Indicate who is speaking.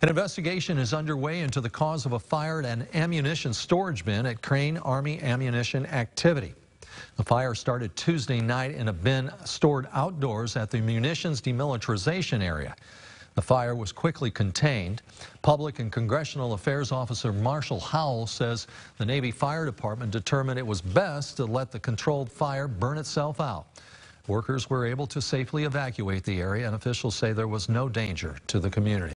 Speaker 1: An investigation is underway into the cause of a fire at an ammunition storage bin at Crane Army Ammunition Activity. The fire started Tuesday night in a bin stored outdoors at the munitions demilitarization area. The fire was quickly contained. Public and Congressional Affairs Officer Marshall Howell says the Navy Fire Department determined it was best to let the controlled fire burn itself out. Workers were able to safely evacuate the area, and officials say there was no danger to the community.